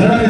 Is that